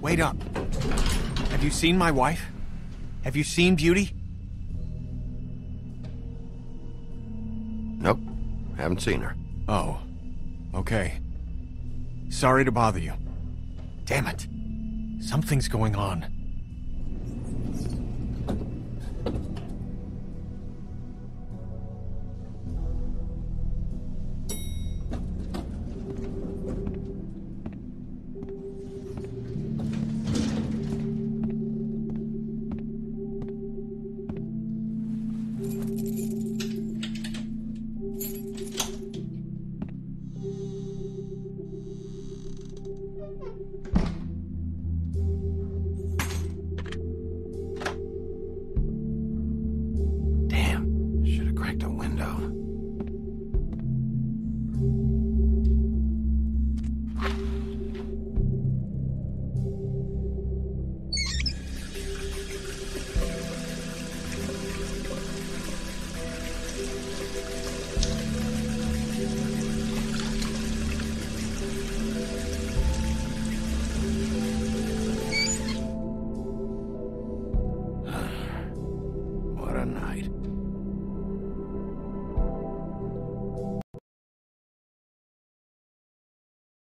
Wait up. Have you seen my wife? Have you seen Beauty? Nope. Haven't seen her. Oh. Okay. Sorry to bother you. Damn it. Something's going on. Damn, should have cracked a window. night.